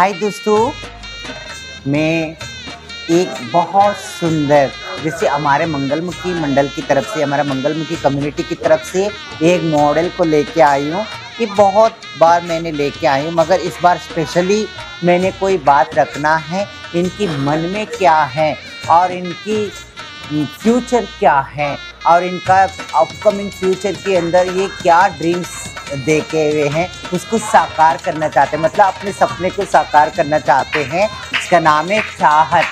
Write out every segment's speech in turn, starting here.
हाय दोस्तों, मैं एक बहुत सुंदर, जैसे हमारे मंगलमुखी मंडल की तरफ़ से, हमारा मंगलमुखी कम्युनिटी की तरफ़ से एक मॉडल को लेके आई हूँ ये बहुत बार मैंने लेके आई हूँ, मगर इस बार स्पेशली मैंने कोई बात रखना है, इनकी मन में क्या है और इनकी फ्यूचर क्या है और इनका अपकमिंग फ्यूचर के अंदर ये क्या ड्रीम्स देखे हुए हैं उसको साकार करना चाहते हैं मतलब अपने सपने को साकार करना चाहते हैं। इसका नाम है चाहत।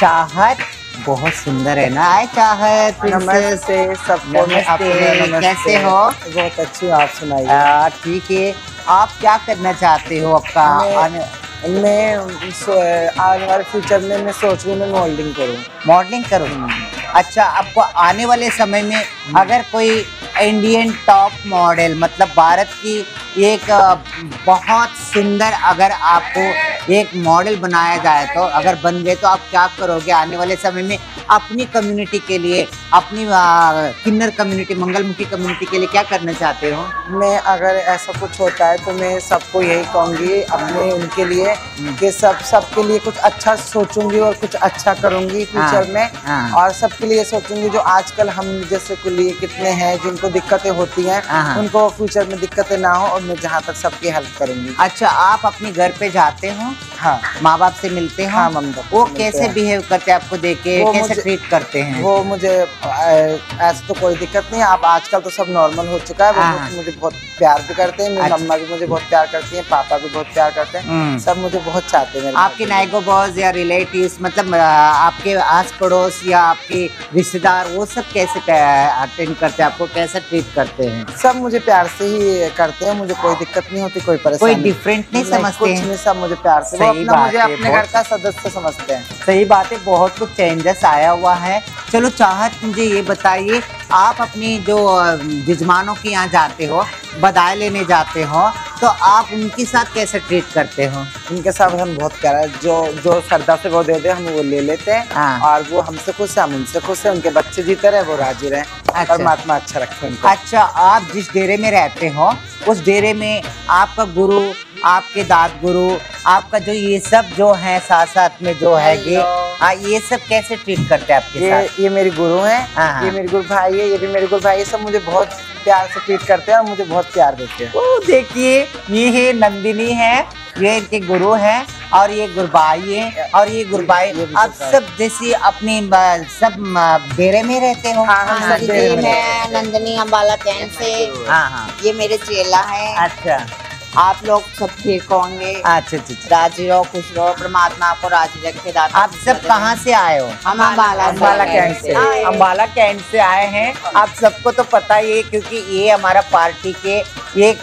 चाहत बहुत सुंदर है ना? आए चाहत नमस्ते सबको नमस्ते। कैसे हो? बहुत अच्छी आप सुनाइए। ठीक है। आप क्या करना चाहते हो आपका? मैं- आने वाले फ्यूचर में मैं सोच रही हूँ मैं मॉडलिंग करूँ। मॉडलिंग करो। अच्छा आपको आने वाले समय में अगर कोई इंडियन टॉप मॉडल मतलब भारत की एक बहुत सुंदर अगर आपको एक मॉडल बनाया जाए तो अगर बन गए तो आप क्या करोगे? आने वाले समय में अपनी कम्युनिटी के लिए अपनी किन्नर कम्युनिटी मंगलमुखी कम्युनिटी के लिए क्या करना चाहते हो? मैं अगर ऐसा कुछ होता है तो मैं सबको यही कहूँगी अपने उनके लिए कि सब सबके लिए कुछ अच्छा सोचूँगी और कुछ अच्छा करूँगी फ्यूचर हाँ, में। हाँ। और सबके लिए सोचूँगी जो आजकल हम जैसे के लिए कितने हैं जिनको दिक्कतें होती हैं हाँ। उनको फ्यूचर में दिक्कतें ना हो और मैं जहाँ तक सबकी हेल्प करूँगी। अच्छा आप अपने घर पे जाते हो? हाँ। माँ बाप से मिलते हैं। हाँ, मम्मी वो कैसे। बिहेव करते हैं? आपको देख के कैसे ट्रीट करते हैं? वो मुझे ऐसा तो कोई दिक्कत नहीं। आप आजकल तो सब नॉर्मल हो चुका है। वो हाँ। मुझे- बहुत प्यार भी करते हैं। मेरी अच्छा। मम्मा भी मुझे बहुत प्यार करती हैं। पापा भी बहुत प्यार करते हम्म। हैं सब मुझे बहुत चाहते हैं आपके। नायको बॉस या रिलेटिव मतलब आपके आस पड़ोस या आपके रिश्तेदार वो सब कैसे अटेंड करते हैं? आपको कैसे ट्रीट करते हैं? सब मुझे प्यार से ही करते हैं। मुझे कोई दिक्कत नहीं होती कोई परेशानी कोई डिफरेंट नहीं समझते हैं? सब मुझे प्यार सही बात मुझे है, अपने घर का सदस्य समझते हैं। सही बात है बहुत कुछ चेंजेस आया हुआ है। चलो चाहत मुझे ये बताइए आप अपनी जो जजमानों के यहाँ जाते हो बधाई लेने जाते हो तो आप उनके साथ कैसे ट्रीट करते हो? उनके साथ हम बहुत प्यार है। जो जो श्रद्धा से वो दे दे हम वो ले लेते हैं। हाँ। और वो हमसे खुश है हम उनसे खुश है उनके बच्चे जीते रहे वो राज़ी रहे। अच्छा। परमात्मा अच्छा रखे उनको। अच्छा आप जिस डेरे में रहते हो उस डेरे में आपका गुरु आपके दाद गुरु आपका जो ये सब जो है साथ साथ में जो है ये. हाँ ये सब कैसे ट्रीट करते हैं आपके ये साथ? ये मेरी गुरु हैं हाँ, हाँ। ये मेरी गुरु भाई है ये भी मेरे गुरु भाई है सब मुझे बहुत प्यार से ट्रीट करते हैं और मुझे बहुत प्यार देते हैं। ओ देखिए ये है नंदिनी है ये इनके गुरु हैं और ये गुरबाई है और ये गुरबाई ये आप सब जैसे अपने सब डेरे में रहते हो? हाँ, हम हाँ डेरे में नंदनी अम्बाला कैंट से हाँ हाँ। ये मेरे चेला है। अच्छा। आप लोग सब ठीक होंगे। अच्छा अच्छा अच्छा। राज़ी रहो खुश रहो परमात्मा आपको राज़ी रखे आप सब कहाँ से आए हो? हम अम्बाला अम्बाला कैंट से। अम्बाला कैंट से आए हैं। आप सबको तो पता ही है क्योंकि ये हमारा पार्टी के एक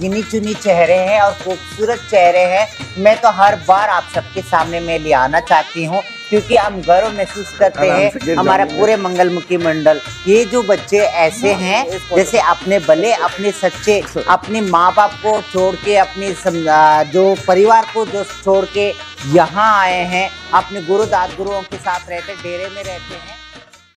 गिनी चुनी चेहरे हैं और खूबसूरत चेहरे हैं। मैं तो हर बार आप सबके सामने में ले आना चाहती हूँ। क्योंकि हम गर्व महसूस करते हैं हमारा पूरे मंगलमुखी मंडल। ये जो बच्चे ऐसे हैं जैसे अपने भले अपने सच्चे अपने माँ बाप को छोड़ के अपने जो परिवार को जो छोड़ के यहाँ आए हैं अपने गुरु दाद गुरुओं के साथ रहते डेरे में रहते हैं